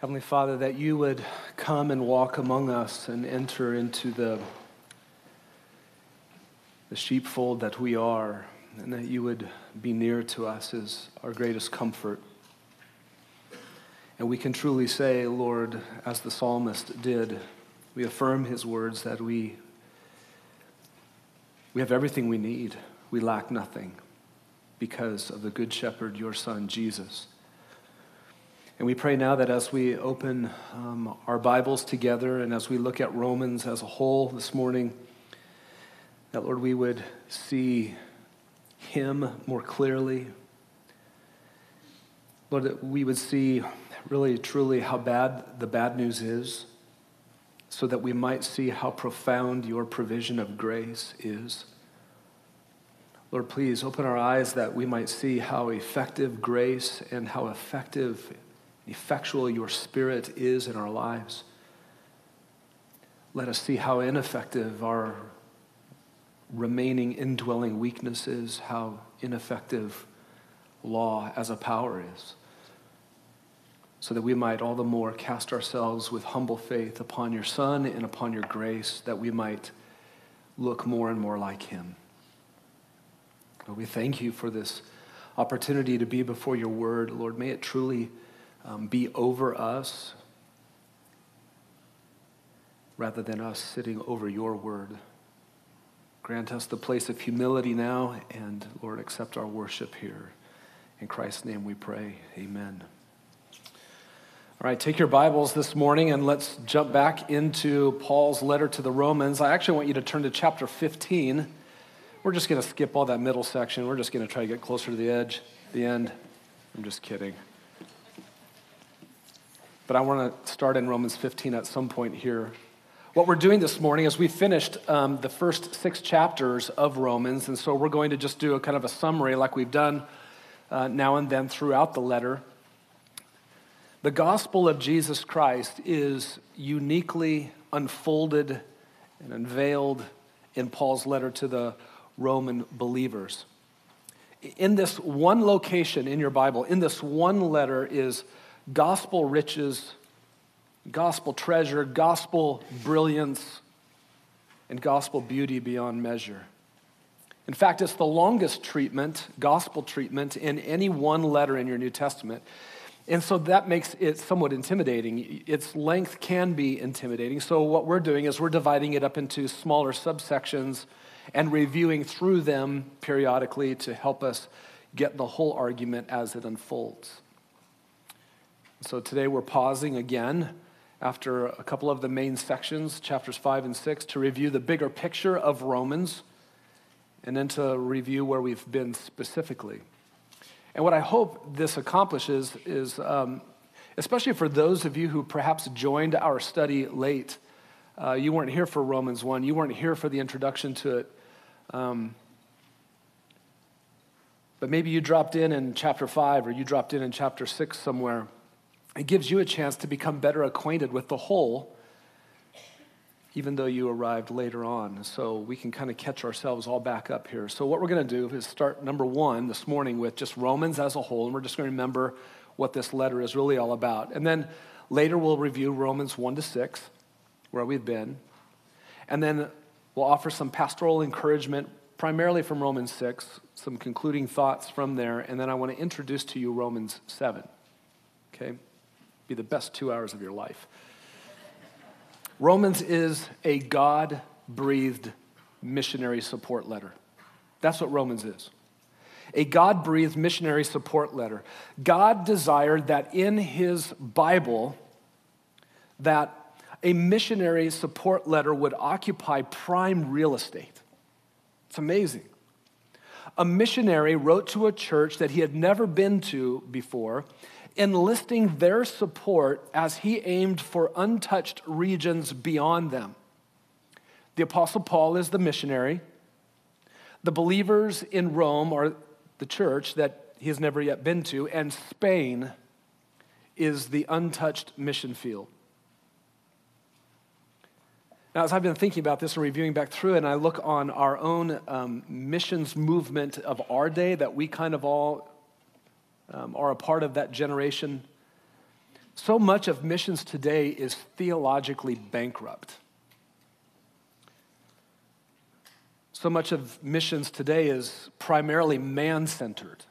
Heavenly Father, that you would come and walk among us and enter into the, the sheepfold that we are, and that you would be near to us is our greatest comfort. And we can truly say, Lord, as the psalmist did, we affirm his words that we, we have everything we need. We lack nothing because of the Good Shepherd, your Son, Jesus. And we pray now that as we open um, our Bibles together and as we look at Romans as a whole this morning, that, Lord, we would see Him more clearly. Lord, that we would see really, truly how bad the bad news is, so that we might see how profound your provision of grace is. Lord, please open our eyes that we might see how effective grace and how effective, effectual your spirit is in our lives. Let us see how ineffective our remaining indwelling weakness is, how ineffective law as a power is, so that we might all the more cast ourselves with humble faith upon your Son and upon your grace, that we might look more and more like him. Lord, we thank you for this opportunity to be before your word. Lord, may it truly um, be over us rather than us sitting over your word. Grant us the place of humility now, and Lord, accept our worship here. In Christ's name we pray. Amen. All right, take your Bibles this morning and let's jump back into Paul's letter to the Romans. I actually want you to turn to chapter 15. We're just going to skip all that middle section. We're just going to try to get closer to the edge, the end. I'm just kidding. But I want to start in Romans 15 at some point here. What we're doing this morning is we finished um, the first six chapters of Romans, and so we're going to just do a kind of a summary like we've done uh, now and then throughout the letter. The gospel of Jesus Christ is uniquely unfolded and unveiled in Paul's letter to the Roman believers. In this one location in your Bible, in this one letter, is gospel riches, gospel treasure, gospel brilliance, and gospel beauty beyond measure. In fact, it's the longest treatment, gospel treatment, in any one letter in your New Testament. And so that makes it somewhat intimidating. Its length can be intimidating. So, what we're doing is we're dividing it up into smaller subsections and reviewing through them periodically to help us get the whole argument as it unfolds. So today we're pausing again after a couple of the main sections, chapters 5 and 6, to review the bigger picture of Romans and then to review where we've been specifically. And what I hope this accomplishes is, um, especially for those of you who perhaps joined our study late, uh, you weren't here for Romans 1, you weren't here for the introduction to it. Um, but maybe you dropped in in chapter 5 or you dropped in in chapter 6 somewhere. It gives you a chance to become better acquainted with the whole, even though you arrived later on. So we can kind of catch ourselves all back up here. So, what we're going to do is start number one this morning with just Romans as a whole, and we're just going to remember what this letter is really all about. And then later we'll review Romans 1 to 6, where we've been. And then We'll offer some pastoral encouragement, primarily from Romans 6, some concluding thoughts from there, and then I want to introduce to you Romans 7. Okay? Be the best two hours of your life. Romans is a God breathed missionary support letter. That's what Romans is. A God breathed missionary support letter. God desired that in his Bible, that a missionary support letter would occupy prime real estate. It's amazing. A missionary wrote to a church that he had never been to before, enlisting their support as he aimed for untouched regions beyond them. The Apostle Paul is the missionary. The believers in Rome are the church that he has never yet been to, and Spain is the untouched mission field. Now, as I've been thinking about this and reviewing back through it, and I look on our own um, missions movement of our day, that we kind of all um, are a part of that generation. So much of missions today is theologically bankrupt. So much of missions today is primarily man centered.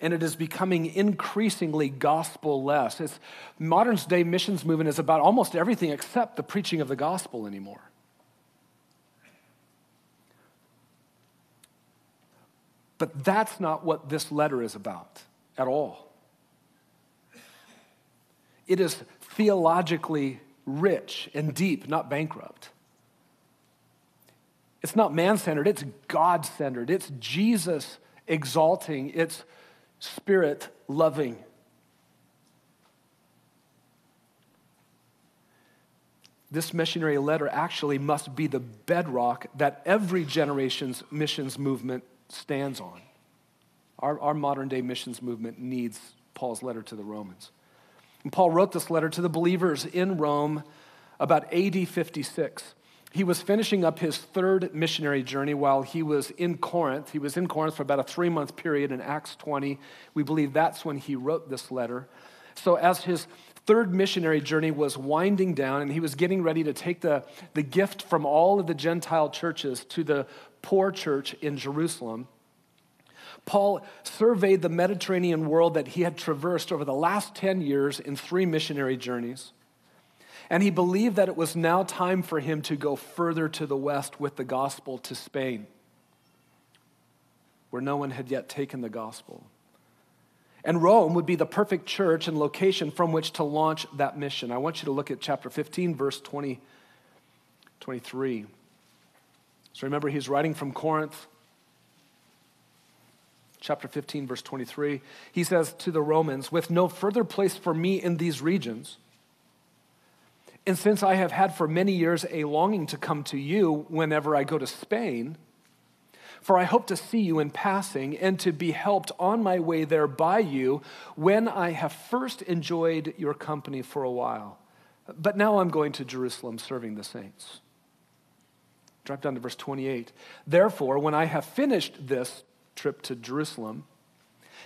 And it is becoming increasingly gospel less. It's, modern day missions movement is about almost everything except the preaching of the gospel anymore. But that's not what this letter is about at all. It is theologically rich and deep, not bankrupt. It's not man centered, it's God centered. It's Jesus exalting, it's spirit loving. This missionary letter actually must be the bedrock that every generation's missions movement stands on. Our, our modern day missions movement needs Paul's letter to the Romans. And Paul wrote this letter to the believers in Rome about AD 56. He was finishing up his third missionary journey while he was in Corinth. He was in Corinth for about a three month period in Acts 20. We believe that's when he wrote this letter. So, as his third missionary journey was winding down and he was getting ready to take the, the gift from all of the Gentile churches to the poor church in Jerusalem, Paul surveyed the Mediterranean world that he had traversed over the last 10 years in three missionary journeys. And he believed that it was now time for him to go further to the west with the gospel to Spain, where no one had yet taken the gospel. And Rome would be the perfect church and location from which to launch that mission. I want you to look at chapter 15, verse 20, 23. So remember, he's writing from Corinth chapter 15, verse 23, he says to the Romans, With no further place for me in these regions, and since I have had for many years a longing to come to you whenever I go to Spain, for I hope to see you in passing and to be helped on my way there by you when I have first enjoyed your company for a while. But now I'm going to Jerusalem serving the saints. Drop down to verse 28. Therefore, when I have finished this trip to Jerusalem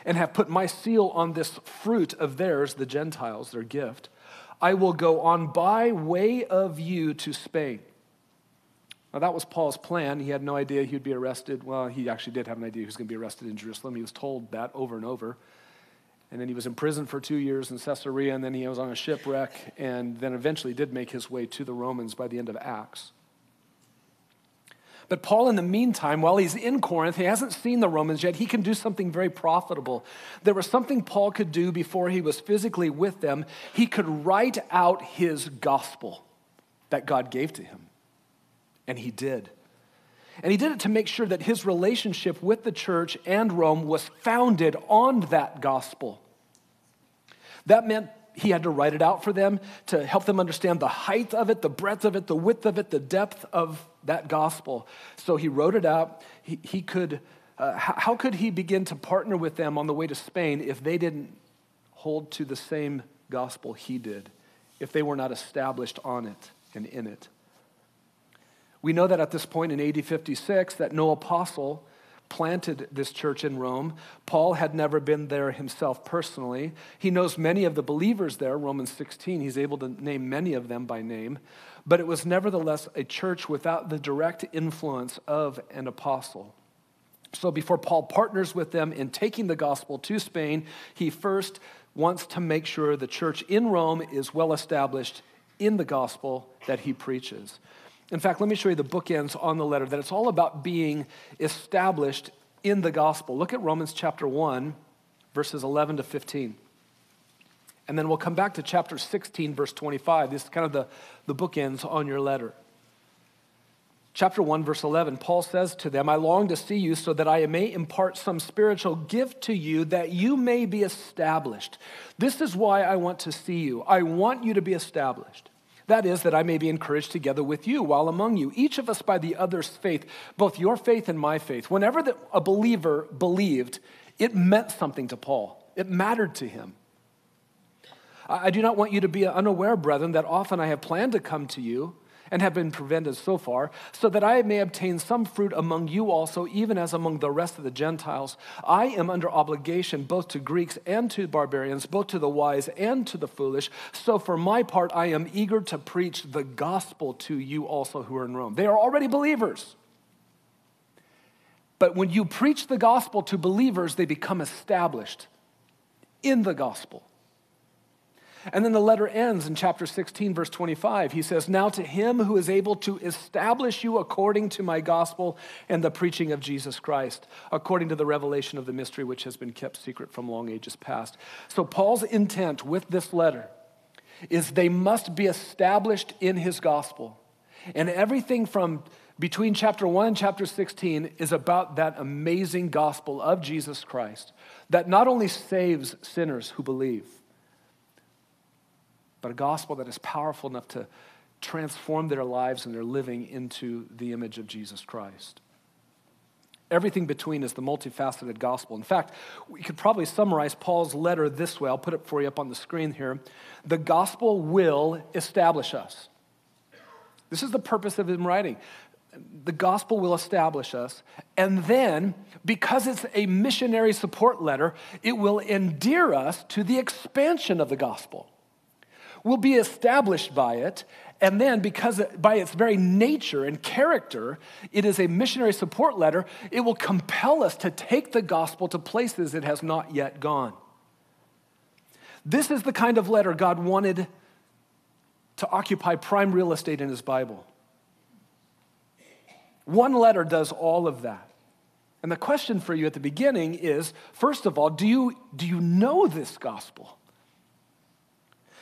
and have put my seal on this fruit of theirs, the Gentiles, their gift, I will go on by way of you to Spain. Now, that was Paul's plan. He had no idea he would be arrested. Well, he actually did have an idea he was going to be arrested in Jerusalem. He was told that over and over. And then he was in prison for two years in Caesarea, and then he was on a shipwreck, and then eventually did make his way to the Romans by the end of Acts. But Paul, in the meantime, while he's in Corinth, he hasn't seen the Romans yet, he can do something very profitable. There was something Paul could do before he was physically with them. He could write out his gospel that God gave to him. And he did. And he did it to make sure that his relationship with the church and Rome was founded on that gospel. That meant he had to write it out for them to help them understand the height of it, the breadth of it, the width of it, the depth of that gospel. So he wrote it out. He, he could, uh, how, how could he begin to partner with them on the way to Spain if they didn't hold to the same gospel he did, if they were not established on it and in it? We know that at this point in AD 56 that no apostle planted this church in Rome. Paul had never been there himself personally. He knows many of the believers there, Romans 16. He's able to name many of them by name. But it was nevertheless a church without the direct influence of an apostle. So before Paul partners with them in taking the gospel to Spain, he first wants to make sure the church in Rome is well established in the gospel that he preaches. In fact, let me show you the bookends on the letter that it's all about being established in the gospel. Look at Romans chapter 1, verses 11 to 15. And then we'll come back to chapter 16, verse 25. This is kind of the, the bookends on your letter. Chapter 1, verse 11, Paul says to them, I long to see you so that I may impart some spiritual gift to you that you may be established. This is why I want to see you. I want you to be established. That is, that I may be encouraged together with you while among you, each of us by the other's faith, both your faith and my faith. Whenever the, a believer believed, it meant something to Paul, it mattered to him. I, I do not want you to be unaware, brethren, that often I have planned to come to you and have been prevented so far, so that I may obtain some fruit among you also, even as among the rest of the Gentiles. I am under obligation both to Greeks and to barbarians, both to the wise and to the foolish. So for my part, I am eager to preach the gospel to you also who are in Rome. They are already believers. But when you preach the gospel to believers, they become established in the gospel. And then the letter ends in chapter 16, verse 25. He says, Now to him who is able to establish you according to my gospel and the preaching of Jesus Christ, according to the revelation of the mystery which has been kept secret from long ages past. So, Paul's intent with this letter is they must be established in his gospel. And everything from between chapter 1 and chapter 16 is about that amazing gospel of Jesus Christ that not only saves sinners who believe, but a gospel that is powerful enough to transform their lives and their living into the image of Jesus Christ. Everything between is the multifaceted gospel. In fact, we could probably summarize Paul's letter this way. I'll put it for you up on the screen here. The gospel will establish us. This is the purpose of him writing. The gospel will establish us. And then, because it's a missionary support letter, it will endear us to the expansion of the gospel will be established by it. And then, because by its very nature and character, it is a missionary support letter, it will compel us to take the gospel to places it has not yet gone. This is the kind of letter God wanted to occupy prime real estate in his Bible. One letter does all of that. And the question for you at the beginning is first of all, do you, do you know this gospel?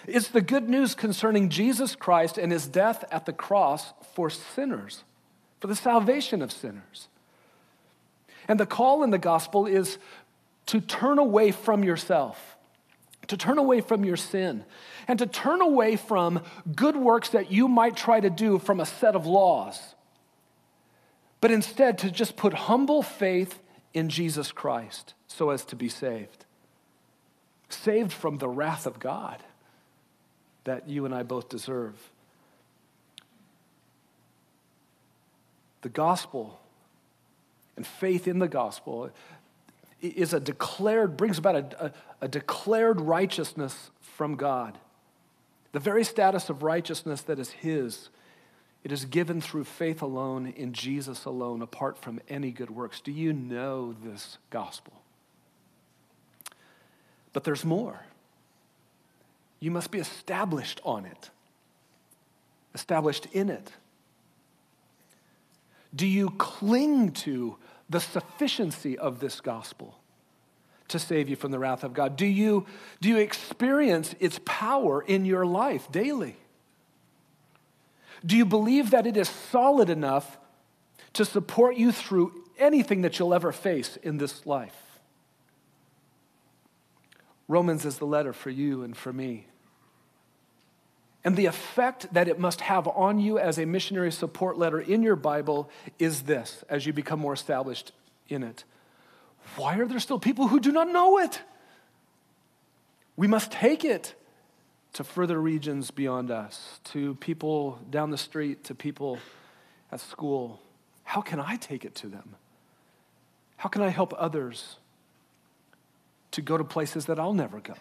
It's the good news concerning Jesus Christ and his death at the cross for sinners, for the salvation of sinners. And the call in the gospel is to turn away from yourself, to turn away from your sin, and to turn away from good works that you might try to do from a set of laws, but instead to just put humble faith in Jesus Christ so as to be saved. Saved from the wrath of God that you and I both deserve. The gospel and faith in the gospel is a declared, brings about a, a, a, declared righteousness from God. The very status of righteousness that is His. It is given through faith alone, in Jesus alone, apart from any good works. Do you know this gospel? But there's more you must be established on it, established in it. Do you cling to the sufficiency of this gospel to save you from the wrath of God? Do you, do you experience its power in your life daily? Do you believe that it is solid enough to support you through anything that you'll ever face in this life? Romans is the letter for you and for me. And the effect that it must have on you as a missionary support letter in your Bible is this as you become more established in it. Why are there still people who do not know it? We must take it to further regions beyond us, to people down the street, to people at school. How can I take it to them? How can I help others to go to places that I'll never go?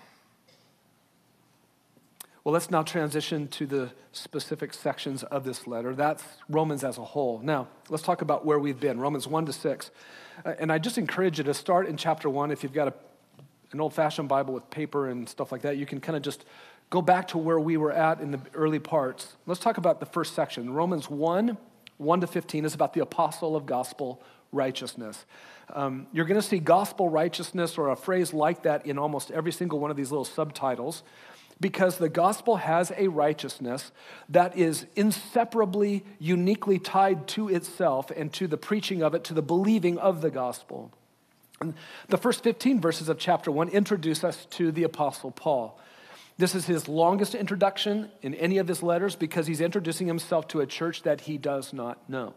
Well, let's now transition to the specific sections of this letter. That's Romans as a whole. Now, let's talk about where we've been Romans 1 to 6. Uh, and I just encourage you to start in chapter 1. If you've got a, an old fashioned Bible with paper and stuff like that, you can kind of just go back to where we were at in the early parts. Let's talk about the first section. Romans 1 1 to 15 is about the apostle of gospel righteousness. Um, you're going to see gospel righteousness or a phrase like that in almost every single one of these little subtitles because the gospel has a righteousness that is inseparably, uniquely tied to itself and to the preaching of it, to the believing of the gospel. And the first 15 verses of chapter 1 introduce us to the Apostle Paul. This is his longest introduction in any of his letters because he's introducing himself to a church that he does not know.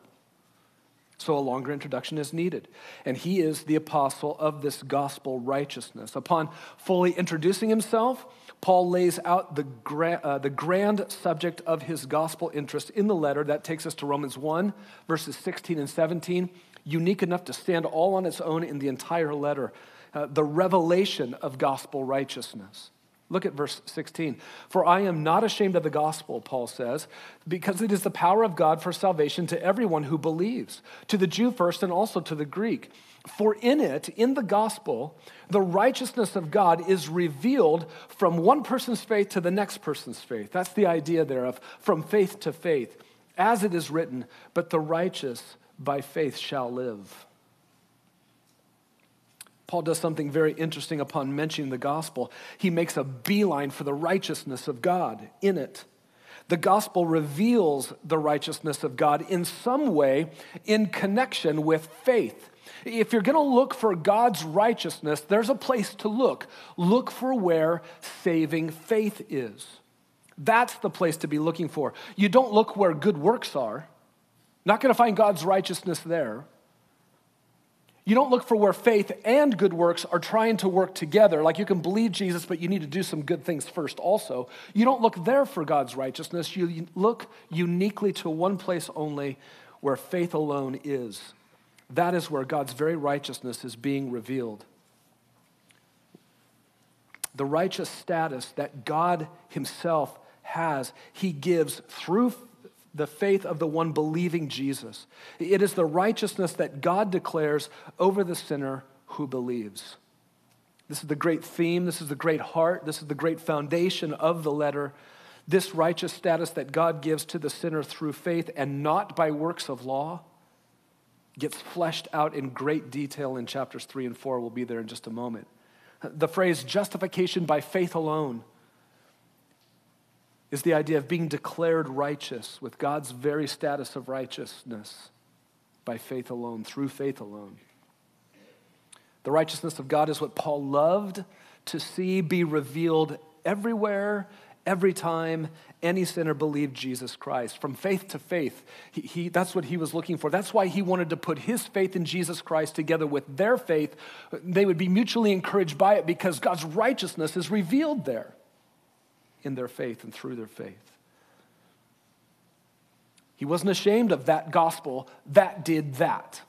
So a longer introduction is needed. And he is the apostle of this gospel righteousness. Upon fully introducing himself, Paul lays out the, gra- uh, the grand subject of his gospel interest in the letter. That takes us to Romans 1, verses 16 and 17, unique enough to stand all on its own in the entire letter. Uh, the revelation of gospel righteousness. Look at verse 16. For I am not ashamed of the gospel, Paul says, because it is the power of God for salvation to everyone who believes, to the Jew first and also to the Greek. For in it, in the gospel, the righteousness of God is revealed from one person's faith to the next person's faith. That's the idea there of from faith to faith. As it is written, but the righteous by faith shall live. Paul does something very interesting upon mentioning the gospel. He makes a beeline for the righteousness of God in it. The gospel reveals the righteousness of God in some way in connection with faith. If you're going to look for God's righteousness, there's a place to look. Look for where saving faith is. That's the place to be looking for. You don't look where good works are. Not going to find God's righteousness there. You don't look for where faith and good works are trying to work together. Like you can believe Jesus, but you need to do some good things first also. You don't look there for God's righteousness. You look uniquely to one place only where faith alone is. That is where God's very righteousness is being revealed. The righteous status that God Himself has, He gives through the faith of the one believing Jesus. It is the righteousness that God declares over the sinner who believes. This is the great theme, this is the great heart, this is the great foundation of the letter. This righteous status that God gives to the sinner through faith and not by works of law gets fleshed out in great detail in chapters 3 and 4. We'll be there in just a moment. The phrase justification by faith alone is the idea of being declared righteous with God's very status of righteousness by faith alone, through faith alone. The righteousness of God is what Paul loved to see be revealed everywhere, every time any sinner believed Jesus Christ. From faith to faith, he, he, that's what he was looking for. That's why he wanted to put his faith in Jesus Christ together with their faith. They would be mutually encouraged by it because God's righteousness is revealed there in their faith and through their faith. He wasn't ashamed of that gospel that did that.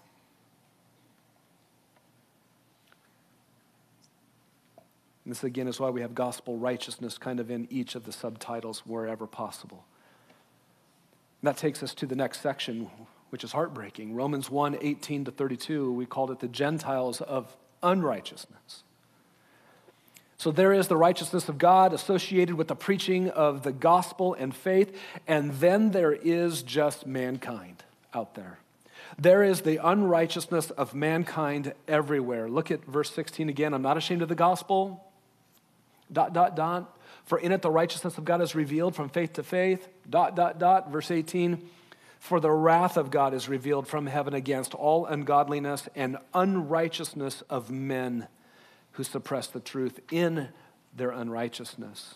And this again is why we have gospel righteousness kind of in each of the subtitles wherever possible. And that takes us to the next section, which is heartbreaking. Romans 1 18 to 32, we called it the Gentiles of unrighteousness. So there is the righteousness of God associated with the preaching of the gospel and faith, and then there is just mankind out there. There is the unrighteousness of mankind everywhere. Look at verse 16 again. I'm not ashamed of the gospel. Dot, dot, dot. For in it the righteousness of God is revealed from faith to faith. Dot, dot, dot. Verse 18. For the wrath of God is revealed from heaven against all ungodliness and unrighteousness of men who suppress the truth in their unrighteousness.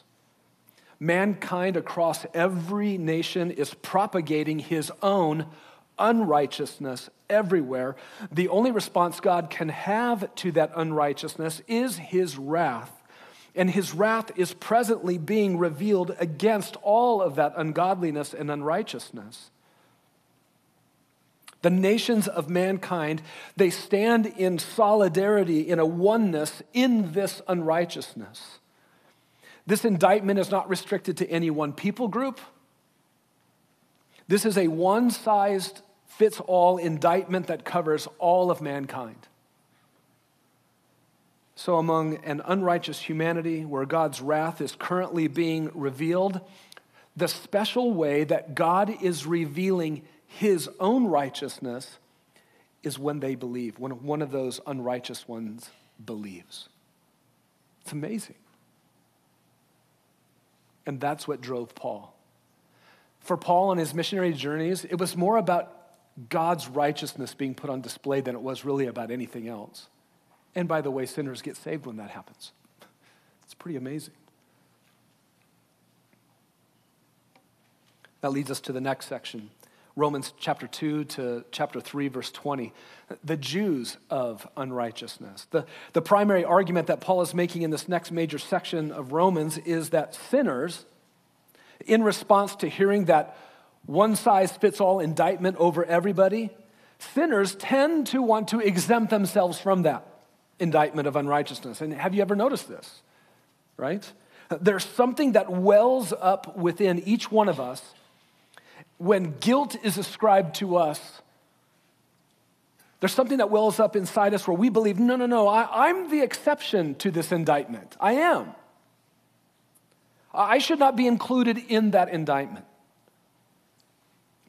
Mankind across every nation is propagating his own unrighteousness everywhere. The only response God can have to that unrighteousness is his wrath. And his wrath is presently being revealed against all of that ungodliness and unrighteousness. The nations of mankind, they stand in solidarity, in a oneness in this unrighteousness. This indictment is not restricted to any one people group. This is a one sized fits all indictment that covers all of mankind. So, among an unrighteous humanity where God's wrath is currently being revealed, the special way that God is revealing his own righteousness is when they believe, when one of those unrighteous ones believes. It's amazing. And that's what drove Paul. For Paul on his missionary journeys, it was more about God's righteousness being put on display than it was really about anything else. And by the way, sinners get saved when that happens. It's pretty amazing. That leads us to the next section Romans chapter 2 to chapter 3, verse 20. The Jews of unrighteousness. The, the primary argument that Paul is making in this next major section of Romans is that sinners, in response to hearing that one size fits all indictment over everybody, sinners tend to want to exempt themselves from that indictment of unrighteousness. And have you ever noticed this? Right? There's something that wells up within each one of us when guilt is ascribed to us, there's something that wells up inside us where we believe, no, no, no, I, am the exception to this indictment. I am. I should not be included in that indictment.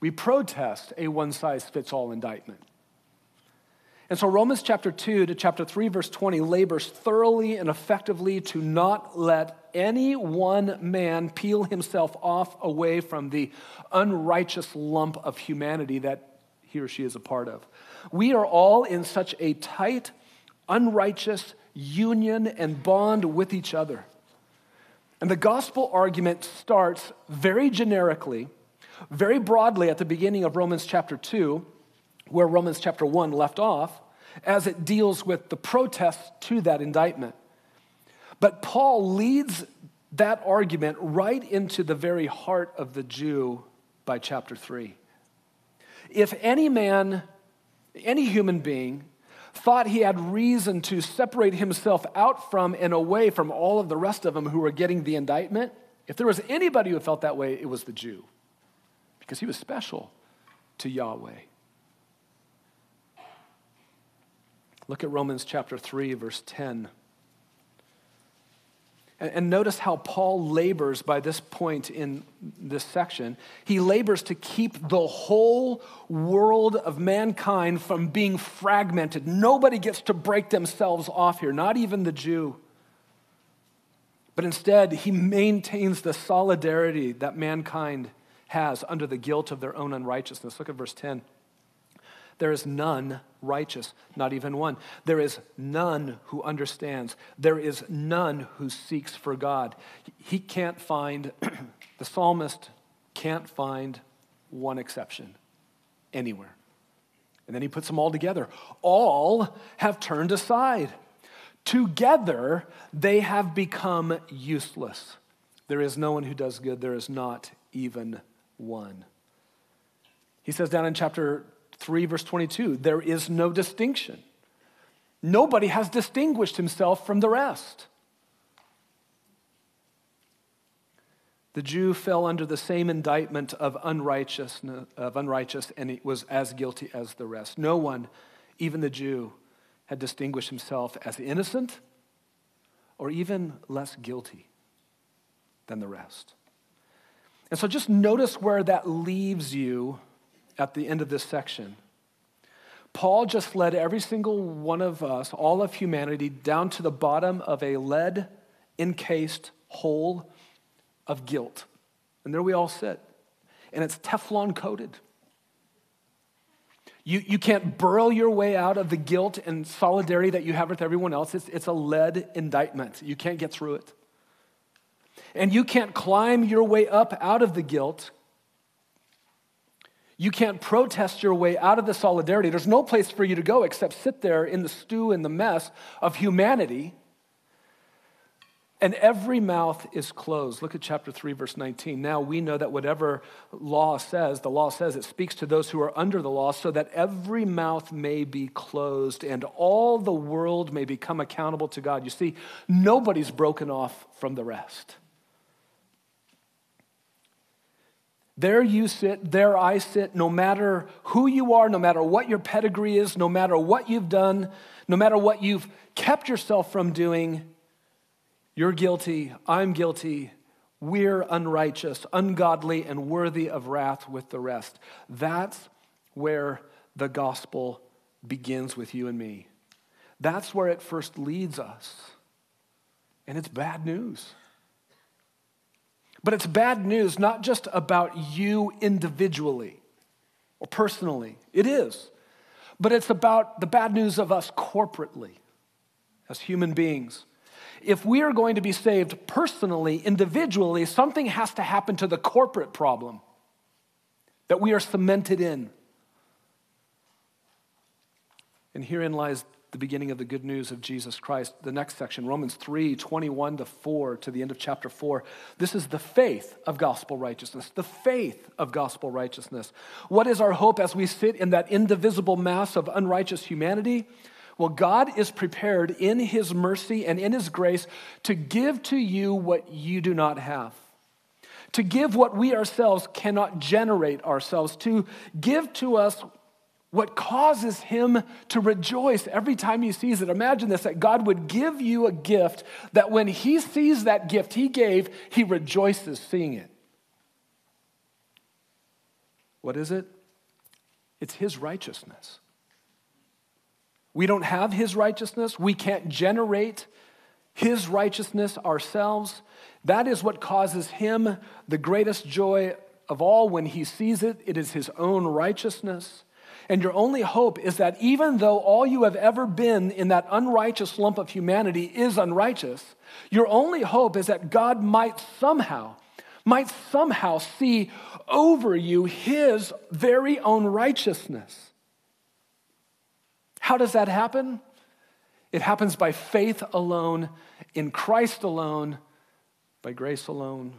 We protest a one size fits all indictment. And so Romans chapter 2 to chapter 3, verse 20 labors thoroughly and effectively to not let any one man peel himself off away from the unrighteous lump of humanity that he or she is a part of. We are all in such a tight, unrighteous union and bond with each other. And the gospel argument starts very generically, very broadly at the beginning of Romans chapter 2 where Romans chapter 1 left off, as it deals with the protest to that indictment. But Paul leads that argument right into the very heart of the Jew by chapter 3. If any man, any human being, thought he had reason to separate himself out from and away from all of the rest of them who were getting the indictment, if there was anybody who felt that way, it was the Jew, because he was special to Yahweh. Look at Romans chapter 3, verse 10. And notice how Paul labors by this point in this section. He labors to keep the whole world of mankind from being fragmented. Nobody gets to break themselves off here, not even the Jew. But instead, he maintains the solidarity that mankind has under the guilt of their own unrighteousness. Look at verse 10. There is none righteous, not even one. There is none who understands. There is none who seeks for God. He can't find, the psalmist can't find one exception anywhere. And then he puts them all together. All have turned aside. Together, they have become useless. There is no one who does good, there is not even one. He says down in chapter 3, verse 22, there is no distinction. Nobody has distinguished himself from the rest. The Jew fell under the same indictment of unrighteousness, of unrighteous, and he was as guilty as the rest. No one, even the Jew, had distinguished himself as innocent or even less guilty than the rest. And so just notice where that leaves you at the end of this section. Paul just led every single one of us, all of humanity, down to the bottom of a lead encased hole of guilt. And there we all sit. And it's Teflon coated. You, you can't burrow your way out of the guilt and solidarity that you have with everyone else. It's, it's a lead indictment. You can't get through it. And you can't climb your way up out of the guilt you can't protest your way out of the solidarity. There's no place for you to go except sit there in the stew and the mess of humanity. And every mouth is closed. Look at chapter 3, verse 19. Now we know that whatever law says, the law says it speaks to those who are under the law, so that every mouth may be closed and all the world may become accountable to God. You see, nobody's broken off from the rest. There you sit, there I sit, no matter who you are, no matter what your pedigree is, no matter what you've done, no matter what you've kept yourself from doing, you're guilty, I'm guilty, we're unrighteous, ungodly, and worthy of wrath with the rest. That's where the gospel begins with you and me. That's where it first leads us. And it's bad news. But it's bad news not just about you individually or personally, it is, but it's about the bad news of us corporately as human beings. If we are going to be saved personally, individually, something has to happen to the corporate problem that we are cemented in. And herein lies the beginning of the good news of Jesus Christ. The next section, Romans 3 21 to 4 to the end of chapter 4. This is the faith of gospel righteousness, the faith of gospel righteousness. What is our hope as we sit in that indivisible mass of unrighteous humanity? Well, God is prepared in His mercy and in His grace to give to you what you do not have to give what we ourselves cannot generate ourselves, to give to us what causes him to rejoice every time he sees it. Imagine this that God would give you a gift that when he sees that gift he gave, he rejoices seeing it. What is it? It's his righteousness. We don't have his righteousness, we can't generate his righteousness ourselves. That is what causes him the greatest joy of all when he sees it. It is his own righteousness. And your only hope is that even though all you have ever been in that unrighteous lump of humanity is unrighteous, your only hope is that God might somehow, might somehow see over you his very own righteousness. How does that happen? It happens by faith alone, in Christ alone, by grace alone.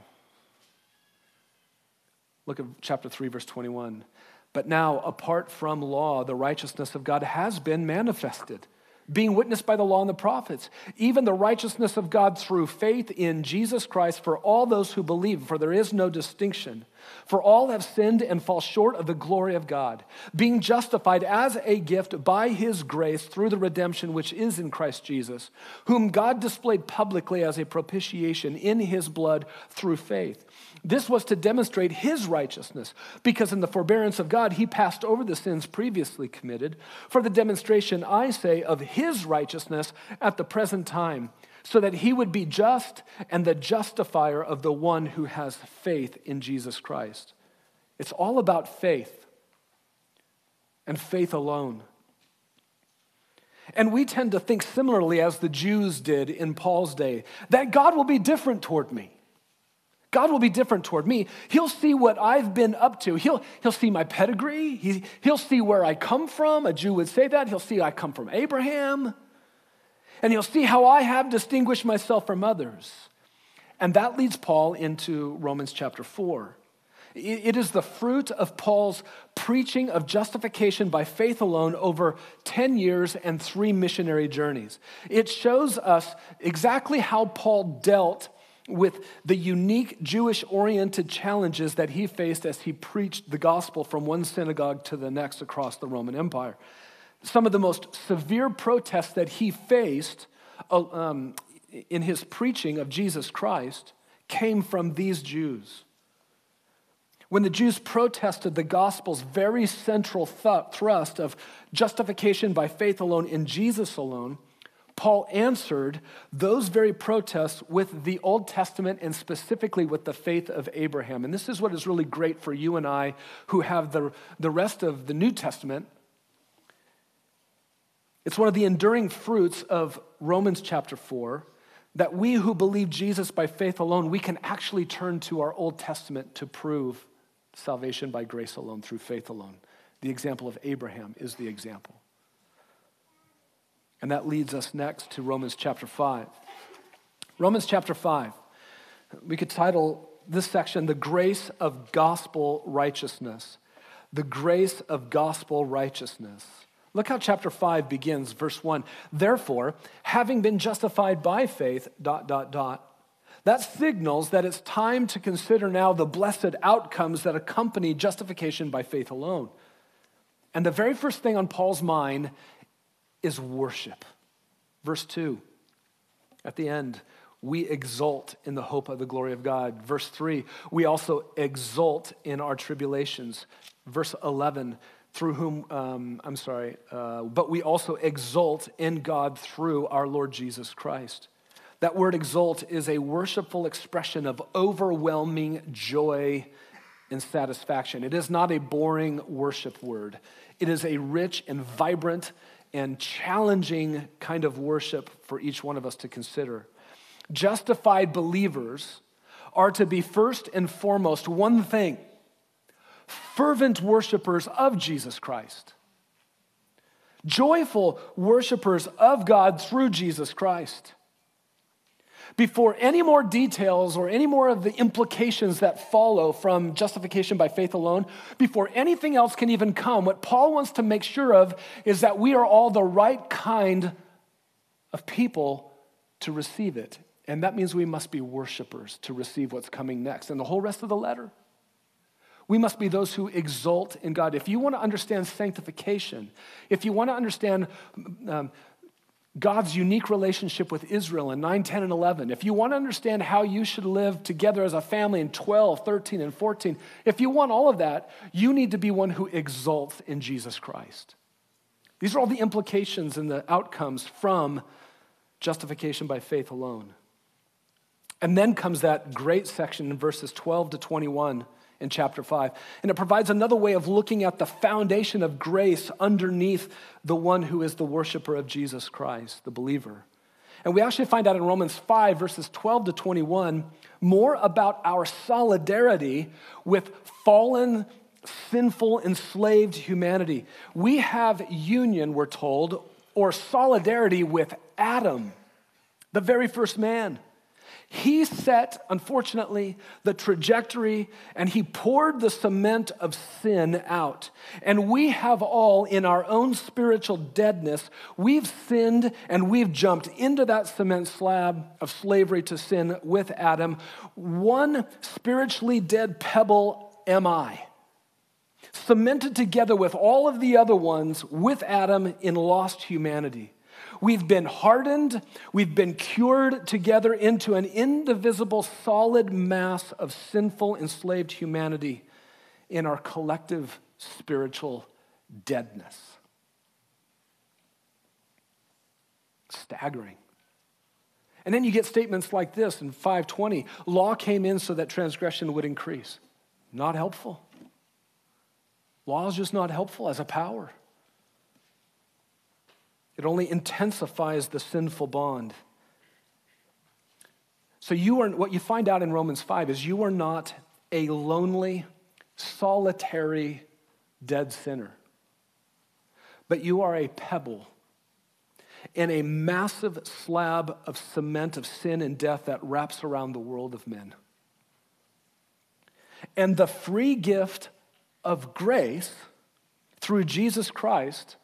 Look at chapter 3, verse 21. But now, apart from law, the righteousness of God has been manifested, being witnessed by the law and the prophets, even the righteousness of God through faith in Jesus Christ for all those who believe, for there is no distinction. For all have sinned and fall short of the glory of God, being justified as a gift by his grace through the redemption which is in Christ Jesus, whom God displayed publicly as a propitiation in his blood through faith this was to demonstrate his righteousness, because in the forbearance of God, he passed over the sins previously committed for the demonstration, I say, of his righteousness at the present time, so that he would be just and the justifier of the one who has faith in Jesus Christ. It's all about faith and faith alone. And we tend to think similarly as the Jews did in Paul's day that God will be different toward me. God will be different toward me. He'll see what I've been up to. He'll, he'll see my pedigree. He, he'll see where I come from. A Jew would say that. He'll see I come from Abraham. And he'll see how I have distinguished myself from others. And that leads Paul into Romans chapter 4. It is the fruit of Paul's preaching of justification by faith alone over 10 years and three missionary journeys. It shows us exactly how Paul dealt with the unique Jewish oriented challenges that he faced as he preached the gospel from one synagogue to the next across the Roman Empire. Some of the most severe protests that he faced uh, um, in his preaching of Jesus Christ came from these Jews. When the Jews protested the gospel's very central th- thrust of justification by faith alone in Jesus alone, Paul answered those very protests with the Old Testament and specifically with the faith of Abraham. And this is what is really great for you and I who have the, the rest of the New Testament. It's one of the enduring fruits of Romans chapter 4 that we who believe Jesus by faith alone, we can actually turn to our Old Testament to prove salvation by grace alone, through faith alone. The example of Abraham is the example. And that leads us next to Romans chapter 5. Romans chapter 5. We could title this section, The Grace of Gospel Righteousness. The Grace of Gospel Righteousness. Look how chapter 5 begins, verse 1. Therefore, having been justified by faith, dot, dot, dot, that signals that it's time to consider now the blessed outcomes that accompany justification by faith alone. And the very first thing on Paul's mind is worship. Verse 2, at the end, we exult in the hope of the glory of God. Verse 3, we also exult in our tribulations. Verse 11, through whom, um, I'm sorry, uh, but we also exult in God through our Lord Jesus Christ. That word exult is a worshipful expression of overwhelming joy and satisfaction. It is not a boring worship word, it is a rich and vibrant and challenging kind of worship for each one of us to consider. Justified believers are to be first and foremost one thing fervent worshipers of Jesus Christ, joyful worshipers of God through Jesus Christ. Before any more details or any more of the implications that follow from justification by faith alone, before anything else can even come, what Paul wants to make sure of is that we are all the right kind of people to receive it. And that means we must be worshipers to receive what's coming next. And the whole rest of the letter, we must be those who exult in God. If you want to understand sanctification, if you want to understand um, God's unique relationship with Israel in 9, 10, and 11, if you want to understand how you should live together as a family in 12, 13, and 14, if you want all of that, you need to be one who exults in Jesus Christ. These are all the implications and the outcomes from justification by faith alone. And then comes that great section in verses 12 to 21 in chapter 5. And it provides another way of looking at the foundation of grace underneath the one who is the worshiper of Jesus Christ, the believer. And we actually find out in Romans 5, verses 12 to 21, more about our solidarity with fallen, sinful, enslaved humanity. We have union, we're told, or solidarity with Adam, the very first man. He set, unfortunately, the trajectory and he poured the cement of sin out. And we have all, in our own spiritual deadness, we've sinned and we've jumped into that cement slab of slavery to sin with Adam. One spiritually dead pebble am I cemented together with all of the other ones with Adam in lost humanity. We've been hardened, we've been cured together into an indivisible, solid mass of sinful, enslaved humanity in our collective spiritual deadness. Staggering. And then you get statements like this in 520 law came in so that transgression would increase. Not helpful. Law is just not helpful as a power. It only intensifies the sinful bond. So you are what you find out in Romans 5 is you are not a lonely, solitary, dead sinner. But you are a pebble in a massive slab of cement of sin and death that wraps around the world of men. And the free gift of grace through Jesus Christ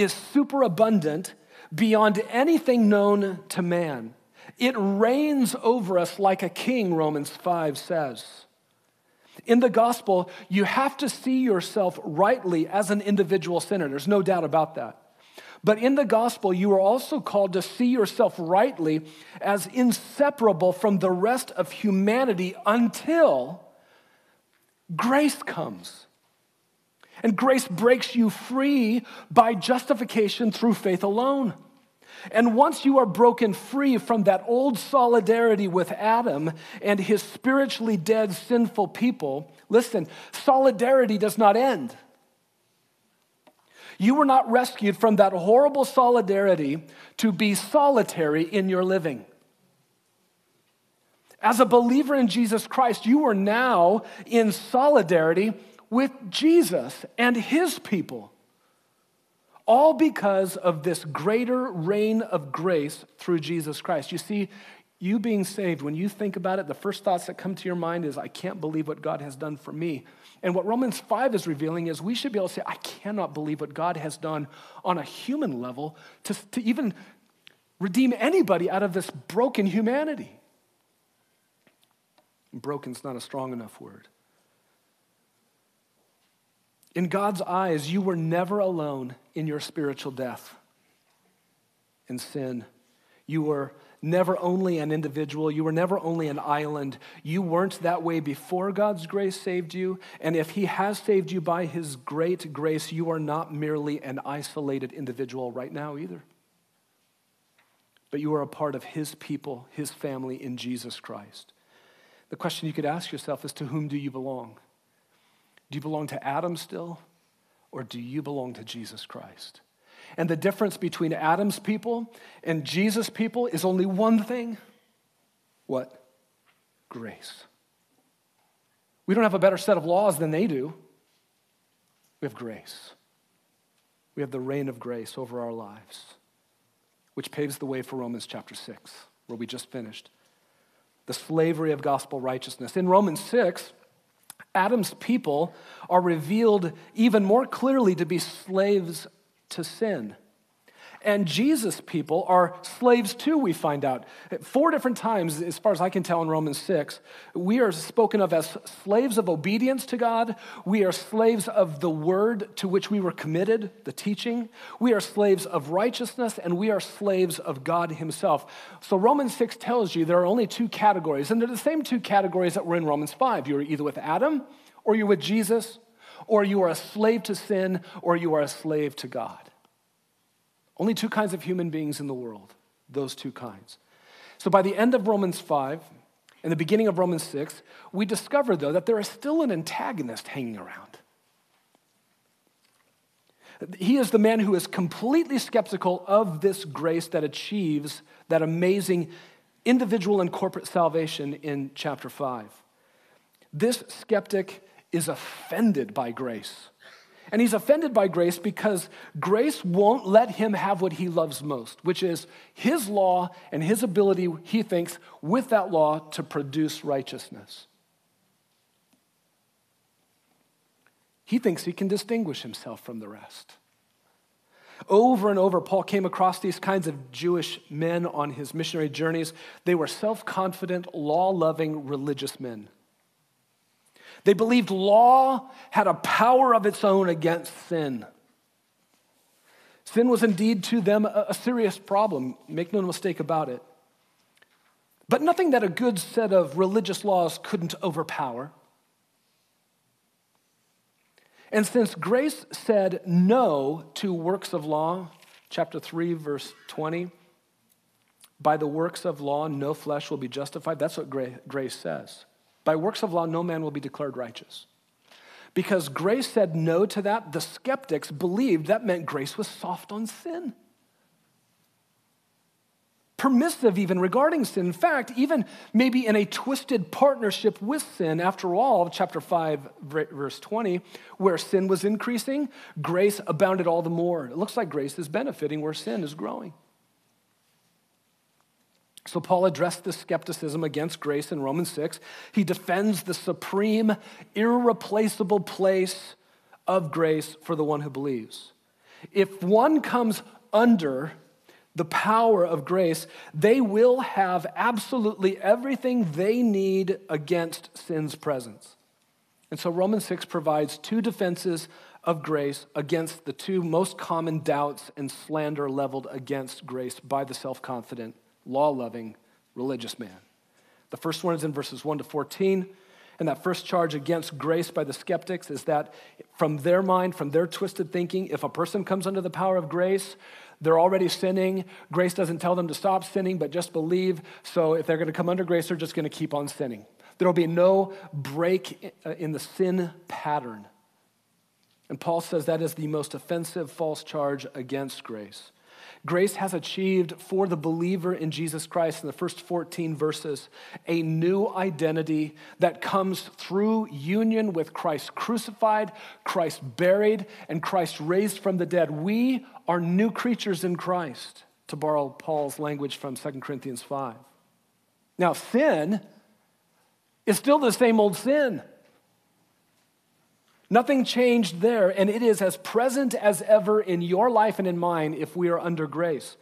is superabundant beyond anything known to man. It reigns over us like a king, Romans 5 says. In the gospel, you have to see yourself rightly as an individual sinner. There's no doubt about that. But in the gospel, you are also called to see yourself rightly as inseparable from the rest of humanity until grace comes. And grace breaks you free by justification through faith alone. And once you are broken free from that old solidarity with Adam and his spiritually dead, sinful people, listen, solidarity does not end. You were not rescued from that horrible solidarity to be solitary in your living. As a believer in Jesus Christ, you are now in solidarity with Jesus and his people. All because of this greater reign of grace through Jesus Christ. You see, you being saved, when you think about it, the first thoughts that come to your mind is, I can't believe what God has done for me. And what Romans 5 is revealing is we should be able to say, I cannot believe what God has done on a human level to, to even redeem anybody out of this broken humanity. Broken's not a strong enough word. In God's eyes, you were never alone in your spiritual death and sin. You were never only an individual. You were never only an island. You weren't that way before God's grace saved you. And if He has saved you by His great grace, you are not merely an isolated individual right now either. But you are a part of His people, His family in Jesus Christ. The question you could ask yourself is to whom do you belong? Do you belong to Adam still, or do you belong to Jesus Christ? And the difference between Adam's people and Jesus' people is only one thing what? Grace. We don't have a better set of laws than they do. We have grace. We have the reign of grace over our lives, which paves the way for Romans chapter 6, where we just finished. The slavery of gospel righteousness. In Romans 6, Adam's people are revealed even more clearly to be slaves to sin. And Jesus' people are slaves too, we find out. Four different times, as far as I can tell in Romans 6, we are spoken of as slaves of obedience to God. We are slaves of the word to which we were committed, the teaching. We are slaves of righteousness, and we are slaves of God Himself. So Romans 6 tells you there are only two categories, and they're the same two categories that were in Romans 5. You're either with Adam, or you're with Jesus, or you are a slave to sin, or you are a slave to God. Only two kinds of human beings in the world, those two kinds. So by the end of Romans 5 and the beginning of Romans 6, we discover, though, that there is still an antagonist hanging around. He is the man who is completely skeptical of this grace that achieves that amazing individual and corporate salvation in chapter 5. This skeptic is offended by grace. And he's offended by grace because grace won't let him have what he loves most, which is his law and his ability, he thinks, with that law to produce righteousness. He thinks he can distinguish himself from the rest. Over and over, Paul came across these kinds of Jewish men on his missionary journeys. They were self confident, law loving religious men. They believed law had a power of its own against sin. Sin was indeed to them a, serious problem, make no mistake about it. But nothing that a good set of religious laws couldn't overpower. And since grace said no to works of law, chapter 3, verse 20, by the works of law, no flesh will be justified. That's what grace says. By works of law, no man will be declared righteous. Because grace said no to that, the skeptics believed that meant grace was soft on sin. Permissive, even regarding sin. In fact, even maybe in a twisted partnership with sin. After all, chapter 5, verse 20, where sin was increasing, grace abounded all the more. It looks like grace is benefiting where sin is growing. So, Paul addressed the skepticism against grace in Romans 6. He defends the supreme, irreplaceable place of grace for the one who believes. If one comes under the power of grace, they will have absolutely everything they need against sin's presence. And so, Romans 6 provides two defenses of grace against the two most common doubts and slander leveled against grace by the self confident law loving religious man. The first one is in verses 1 to 14. And that first charge against grace by the skeptics is that from their mind, from their twisted thinking, if a person comes under the power of grace, they're already sinning. Grace doesn't tell them to stop sinning, but just believe. So if they're going to come under grace, they're just going to keep on sinning. There will be no break in the sin pattern. And Paul says that is the most offensive false charge against grace. Grace has achieved for the believer in Jesus Christ in the first 14 verses a new identity that comes through union with Christ crucified, Christ buried, and Christ raised from the dead. We are new creatures in Christ, to borrow Paul's language from 2 Corinthians 5. Now, sin is still the same old sin. Nothing changed there, and it is as present as ever in your life and in mine if we are under grace.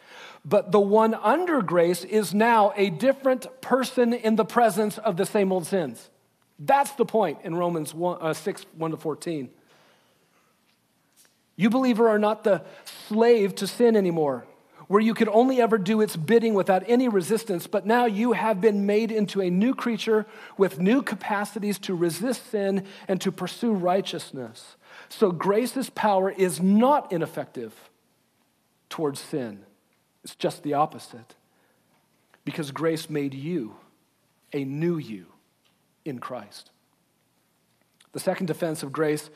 But the one under grace is now a different person in the presence of the same old sins. That's the point in Romans 1, uh, 6 1 to 14. You, believer, are not the slave to sin anymore where you could only ever do its bidding without any resistance, but now you have been made into a new creature with new capacities to resist sin and to pursue righteousness. So grace's power is not ineffective towards sin, it's just the opposite. Because grace made you a new you in Christ. The second defense of grace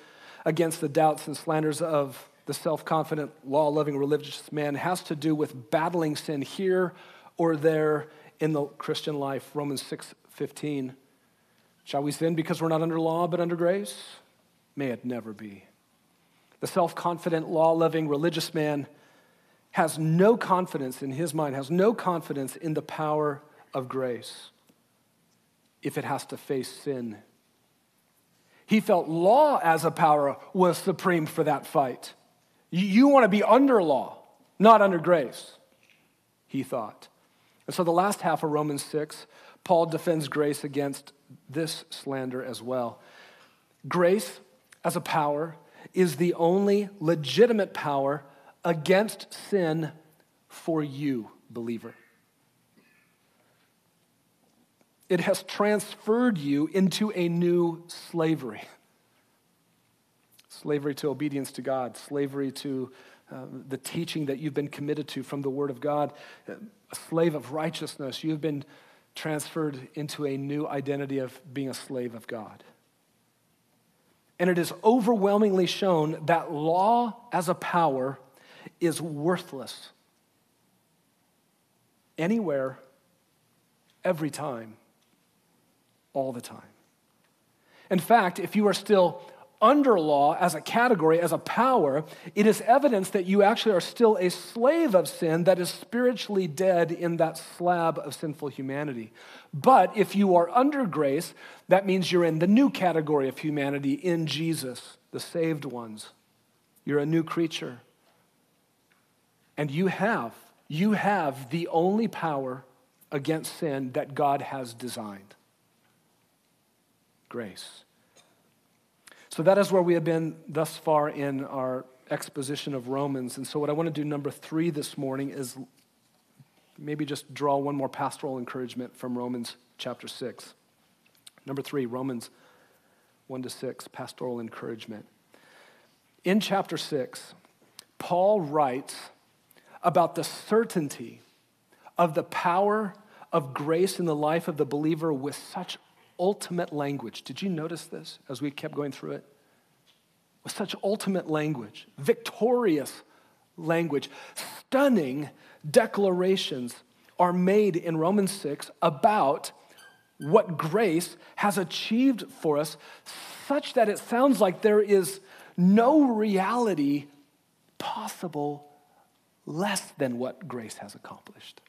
against the doubts and slanders of the self confident, law loving religious man has to do with battling sin here or there in the Christian life. Romans 6 15. Shall we sin because we're not under law but under grace? May it never be. The self confident, law loving, religious man has no confidence in his mind, has no confidence in the power of grace if it has to face sin. He felt law as a power was supreme for that fight. You, want to be under law, not under grace, he thought. And so the last half of Romans 6, Paul defends grace against this slander as well. Grace as a power is the only legitimate power against sin for you, believer. It has transferred you into a new slavery slavery to obedience to God, slavery to uh, the teaching that you've been committed to from the Word of God, a slave of righteousness. You've been transferred into a new identity of being a slave of God. And it is overwhelmingly shown that law as a power is worthless anywhere, every time, all the time. In fact, if you are still under law as a category, as a power, it is evidence that you actually are still a slave of sin that is spiritually dead in that slab of sinful humanity. But if you are under grace, that means you're in the new category of humanity in Jesus, the saved ones. You're a new creature. And you have, you have the only power against sin that God has designed grace. So that is where we have been thus far in our exposition of Romans. And so, what I want to do, number three this morning, is maybe just draw one more pastoral encouragement from Romans chapter 6. Number three, Romans 1 to 6, pastoral encouragement. In chapter 6, Paul writes about the certainty of the power of grace in the life of the believer with such ultimate language. Did you notice this as we kept going through it? With such ultimate language, victorious language, stunning declarations are made in Romans 6 about what grace has achieved for us, such that it sounds like there is no reality possible less than what grace has accomplished.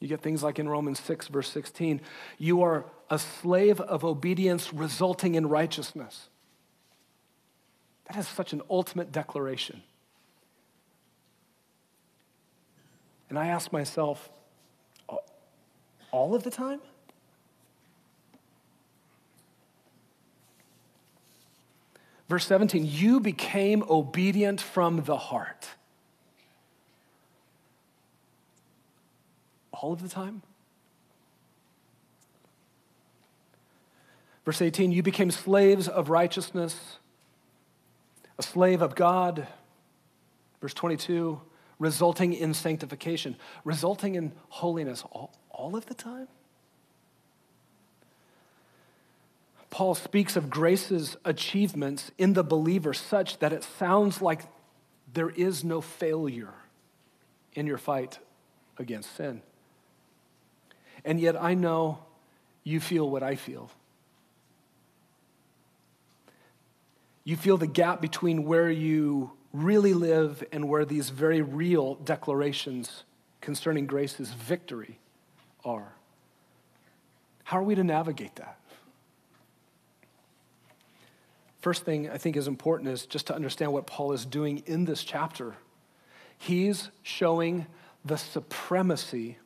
You get things like in Romans 6, verse 16 you are a slave of obedience resulting in righteousness. That is such an ultimate declaration. And I ask myself, all of the time? Verse 17, you became obedient from the heart. All of the time? Verse 18, you became slaves of righteousness, a slave of God. Verse 22, resulting in sanctification, resulting in holiness all, all of the time? Paul speaks of grace's achievements in the believer such that it sounds like there is no failure in your fight against sin. And yet I know you feel what I feel. You feel the gap between where you really live and where these very real declarations concerning grace's victory are. How are we to navigate that? First thing I think is important is just to understand what Paul is doing in this chapter. He's showing the supremacy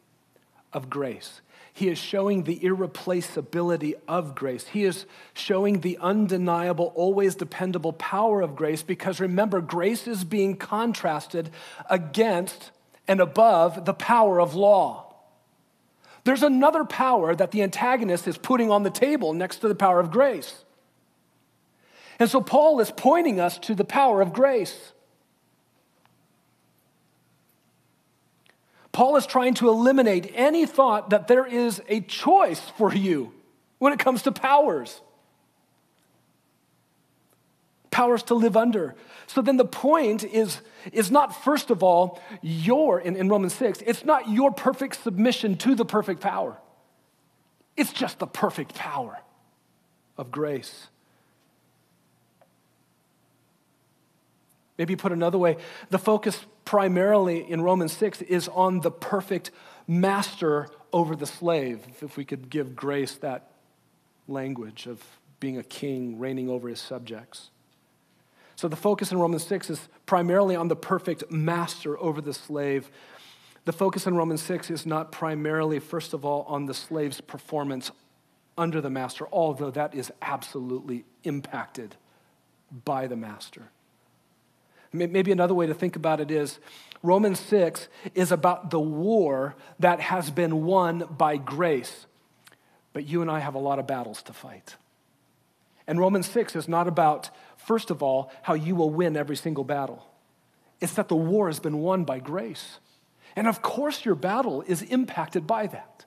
of grace. He is showing the irreplaceability of grace. He is showing the undeniable, always dependable power of grace because remember, grace is being contrasted against and above the power of law. There's another power that the antagonist is putting on the table next to the power of grace. And so Paul is pointing us to the power of grace. Paul is trying to eliminate any thought that there is a choice for you when it comes to powers. Powers to live under. So then the point is, is not, first of all, your, in, in Romans 6, it's not your perfect submission to the perfect power. It's just the perfect power of grace. Maybe put another way, the focus primarily in Romans 6 is on the perfect master over the slave, if we could give grace that language of being a king reigning over his subjects. So the focus in Romans 6 is primarily on the perfect master over the slave. The focus in Romans 6 is not primarily, first of all, on the slave's performance under the master, although that is absolutely impacted by the master. Maybe another way to think about it is Romans 6 is about the war that has been won by grace. But you and I have a lot of battles to fight. And Romans 6 is not about, first of all, how you will win every single battle. It's that the war has been won by grace. And of course, your battle is impacted by that.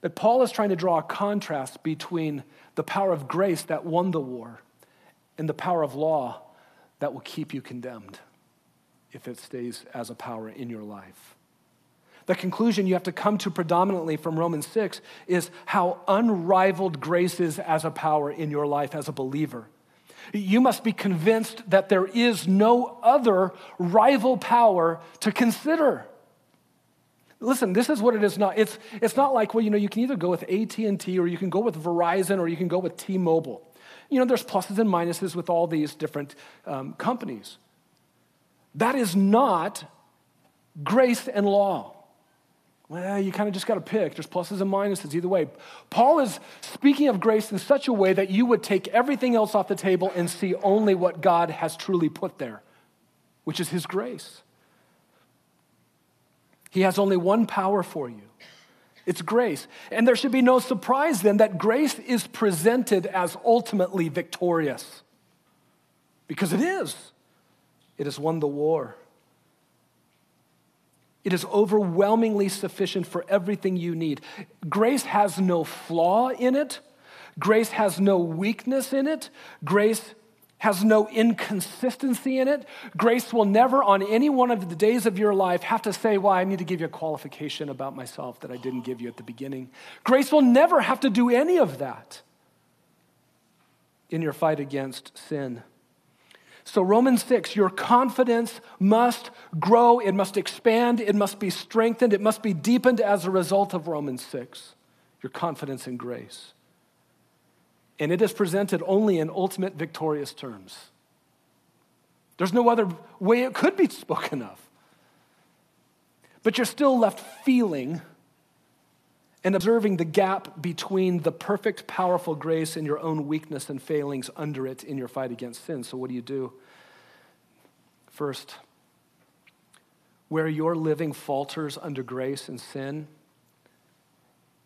But Paul is trying to draw a contrast between the power of grace that won the war and the power of law that will keep you condemned if it stays as a power in your life. The conclusion you have to come to predominantly from Romans 6 is how unrivaled grace is as a power in your life as a believer. You must be convinced that there is no other rival power to consider. Listen, this is what it is not. It's, it's not like, well, you know, you can either go with AT&T or you can go with Verizon or you can go with T-Mobile. You know, there's pluses and minuses with all these different um, companies. That is not grace and law. Well, you kind of just got to pick. There's pluses and minuses either way. Paul is speaking of grace in such a way that you would take everything else off the table and see only what God has truly put there, which is his grace. He has only one power for you it's grace. And there should be no surprise then that grace is presented as ultimately victorious. Because it is. It has won the war. It is overwhelmingly sufficient for everything you need. Grace has no flaw in it. Grace has no weakness in it. Grace has no inconsistency in it. Grace will never, on any one of the days of your life, have to say, Well, I need to give you a qualification about myself that I didn't give you at the beginning. Grace will never have to do any of that in your fight against sin. So, Romans 6, your confidence must grow, it must expand, it must be strengthened, it must be deepened as a result of Romans 6, your confidence in grace and it is presented only in ultimate victorious terms. There's no other way it could be spoken of. But you're still left feeling and observing the gap between the perfect, powerful grace and your own weakness and failings under it in your fight against sin. So, what do you do? First, where your living falters under grace and sin,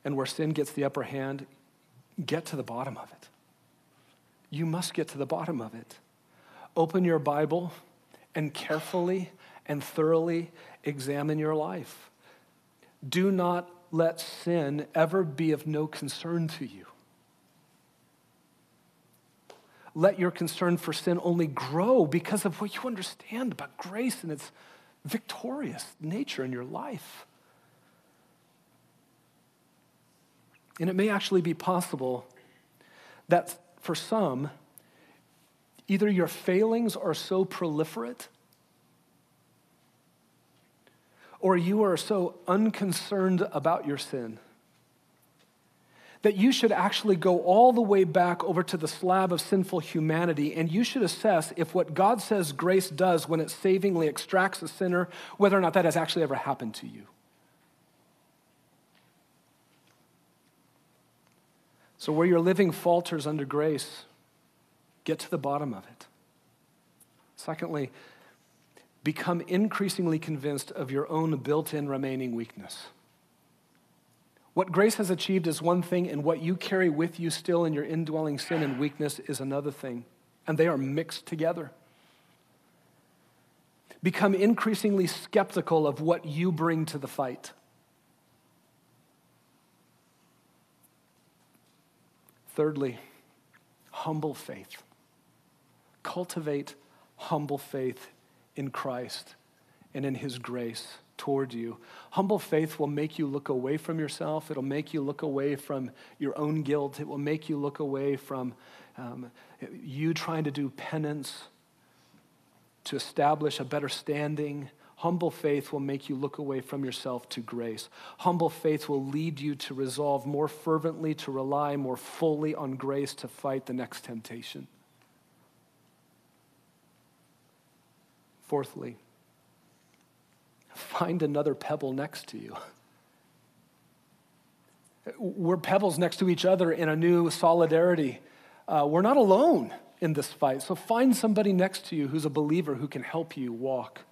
and where sin gets the upper hand, get to the bottom of it. You must get to the bottom of it. Open your Bible and carefully and thoroughly examine your life. Do not let sin ever be of no concern to you. Let your concern for sin only grow because of what you understand about grace and its victorious nature in your life. And it may actually be possible that for some, either your failings are so proliferate or you are so unconcerned about your sin that you should actually go all the way back over to the slab of sinful humanity and you should assess if what God says grace does when it savingly extracts a sinner, whether or not that has actually ever happened to you. So, where your living falters under grace, get to the bottom of it. Secondly, become increasingly convinced of your own built in remaining weakness. What grace has achieved is one thing, and what you carry with you still in your indwelling sin and weakness is another thing, and they are mixed together. Become increasingly skeptical of what you bring to the fight. Thirdly, humble faith. Cultivate humble faith in Christ and in His grace toward you. Humble faith will make you look away from yourself. It'll make you look away from your own guilt. It will make you look away from um, you trying to do penance to establish a better standing. Humble faith will make you look away from yourself to grace. Humble faith will lead you to resolve more fervently to rely more fully on grace to fight the next temptation. Fourthly, find another pebble next to you. We're pebbles next to each other in a new solidarity. Uh, we're not alone in this fight. So find somebody next to you who's a believer who can help you walk.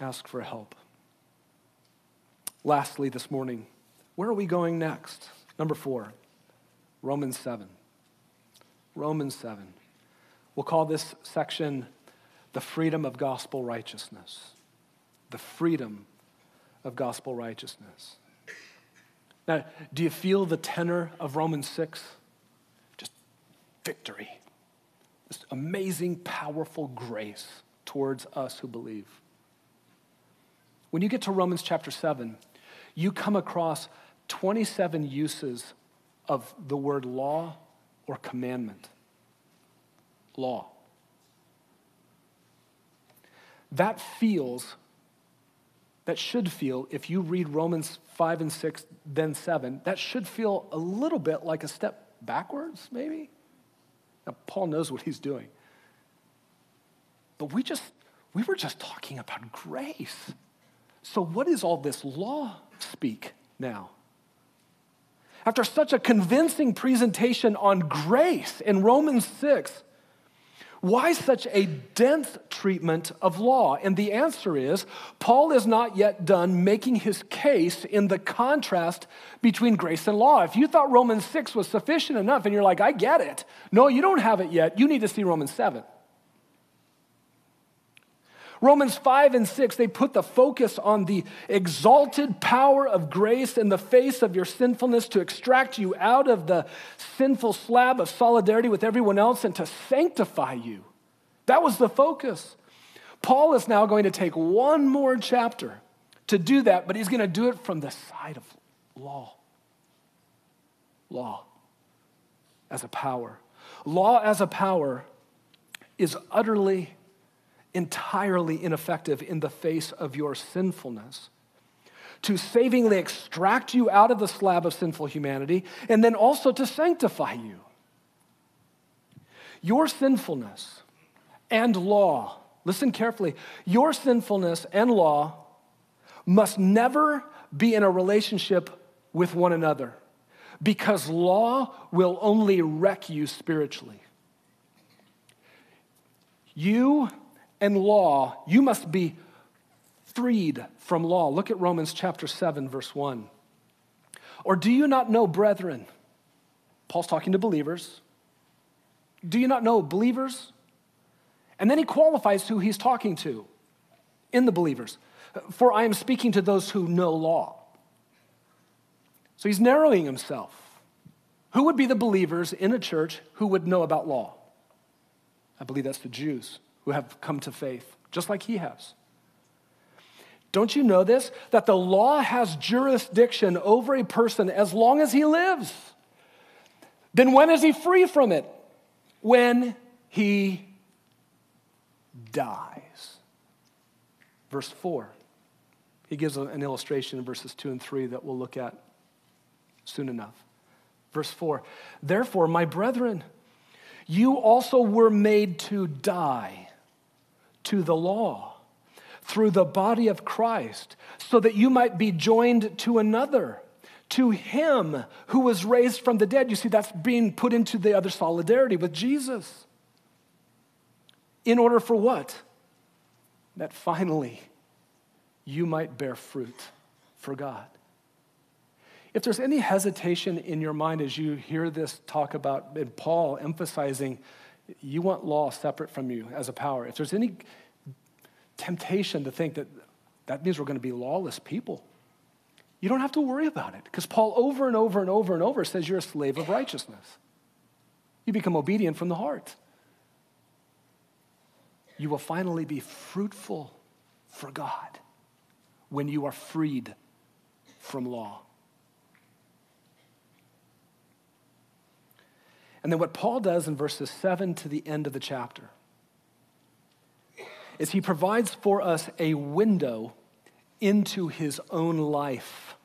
Ask for help. Lastly, this morning, where are we going next? Number four, Romans 7. Romans 7. We'll call this section the freedom of gospel righteousness. The freedom of gospel righteousness. Now, do you feel the tenor of Romans 6? Just victory. This amazing, powerful grace towards us who believe. When you get to Romans chapter 7, you come across 27 uses of the word law or commandment. Law. That feels, that should feel, if you read Romans 5 and 6, then 7, that should feel a little bit like a step backwards, maybe. Now, Paul knows what he's doing. But we just, we were just talking about grace. So, what is all this law speak now? After such a convincing presentation on grace in Romans 6, why such a dense treatment of law? And the answer is Paul is not yet done making his case in the contrast between grace and law. If you thought Romans 6 was sufficient enough and you're like, I get it, no, you don't have it yet, you need to see Romans 7. Romans 5 and 6, they put the focus on the exalted power of grace in the face of your sinfulness to extract you out of the sinful slab of solidarity with everyone else and to sanctify you. That was the focus. Paul is now going to take one more chapter to do that, but he's going to do it from the side of law. Law as a power. Law as a power is utterly entirely ineffective in the face of your sinfulness. To savingly extract you out of the slab of sinful humanity, and then also to sanctify you. Your sinfulness and law, listen carefully, your sinfulness and law must never be in a relationship with one another because law will only wreck you spiritually. You and law, you must be freed from law. Look at Romans chapter 7, verse 1. Or do you not know, brethren? Paul's talking to believers. Do you not know, believers? And then he qualifies who he's talking to in the believers. For I am speaking to those who know law. So he's narrowing himself. Who would be the believers in a church who would know about law? I believe that's the Jews who have come to faith, just like he has. Don't you know this? That the law has jurisdiction over a person as long as he lives. Then when is he free from it? When he dies. Verse 4. He gives an illustration in verses 2 and 3 that we'll look at soon enough. Verse 4 Therefore, my brethren, you also were made to die to the law through the body of Christ, so that you might be joined to another, to him who was raised from the dead. You see, that's being put into the other solidarity with Jesus. In order for what? That finally you might bear fruit for God. If there's any hesitation in your mind as you hear this talk about, and Paul emphasizing you want law separate from you as a power. If there's any temptation to think that that means we're going to be lawless people, you don't have to worry about it because Paul over and over and over and over says you're a slave of righteousness. You become obedient from the heart. You will finally be fruitful for God when you are freed from law. And then what Paul does in verses 7 to the end of the chapter, is he provides for us a window into his own life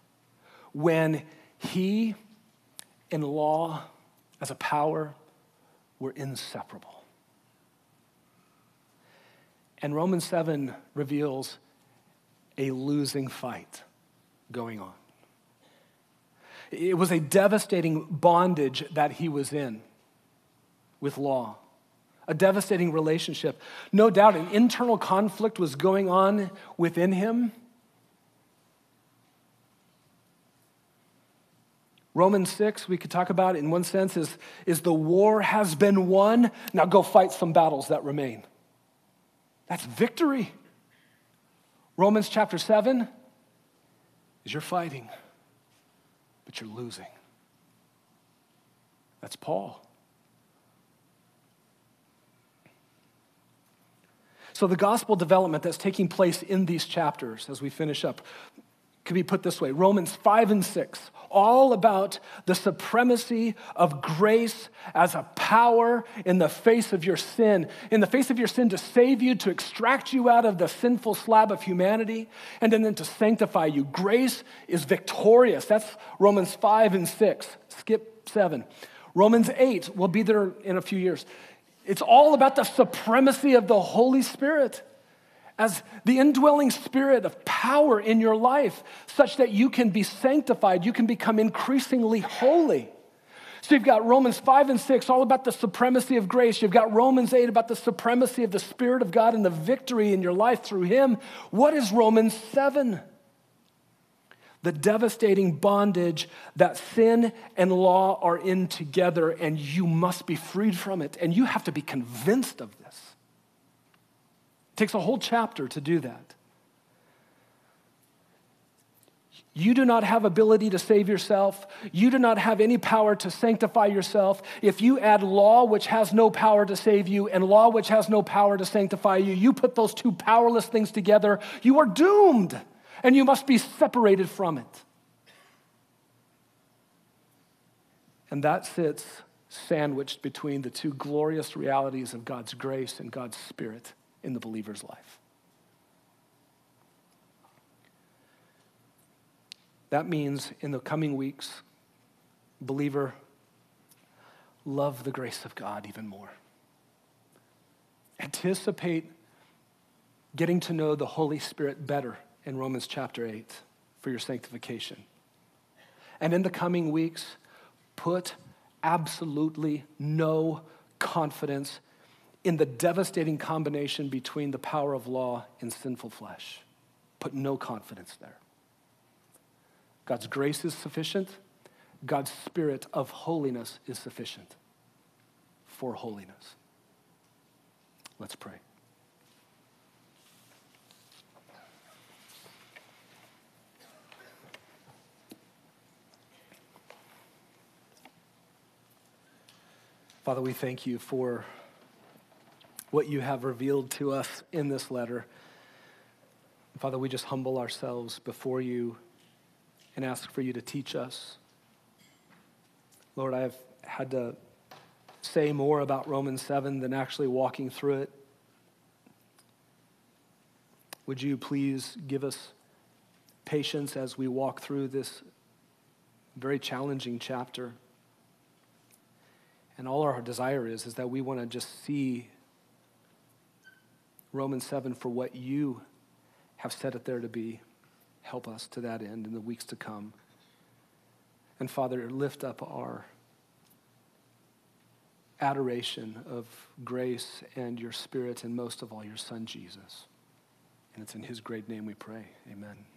when he and law as a power were inseparable. And Romans 7 reveals a losing fight going on. It was a devastating bondage that he was in with law, a devastating relationship. No doubt an internal conflict was going on within him. Romans 6, we could talk about in one sense, is, is the war has been won. Now go fight some battles that remain. That's victory. Romans chapter 7 is you're fighting, but you're losing. That's Paul. So, the gospel development that's taking place in these chapters as we finish up could be put this way Romans 5 and 6, all about the supremacy of grace as a power in the face of your sin, in the face of your sin to save you, to extract you out of the sinful slab of humanity, and then to sanctify you. Grace is victorious. That's Romans 5 and 6. Skip 7. Romans 8 will be there in a few years. It's all about the supremacy of the Holy Spirit as the indwelling spirit of power in your life, such that you can be sanctified, you can become increasingly holy. So you've got Romans 5 and 6, all about the supremacy of grace. You've got Romans 8 about the supremacy of the Spirit of God and the victory in your life through Him. What is Romans 7? The devastating bondage that sin and law are in together, and you must be freed from it. And you have to be convinced of this. It takes a whole chapter to do that. You do not have ability to save yourself. You do not have any power to sanctify yourself. If you add law, which has no power to save you, and law, which has no power to sanctify you, you put those two powerless things together, you are doomed, and you must be separated from it. And that sits sandwiched between the two glorious realities of God's grace and God's Spirit in the believer's life. That means in the coming weeks, believer, love the grace of God even more. Anticipate getting to know the Holy Spirit better in Romans chapter 8 for your sanctification. And in the coming weeks, put absolutely no confidence in the devastating combination between the power of law and sinful flesh. Put no confidence there. God's grace is sufficient, God's spirit of holiness is sufficient for holiness. Let's pray. Father, we thank you for what you have revealed to us in this letter. Father, we just humble ourselves before you and ask for you to teach us. Lord, I have had to say more about Romans 7 than actually walking through it. Would you please give us patience as we walk through this very challenging chapter? And all our desire is, is that we want to just see Romans 7 for what you have set it there to be. Help us to that end in the weeks to come. And Father, lift up our adoration of grace and your spirit, and most of all, your Son, Jesus. And it's in his great name we pray. Amen.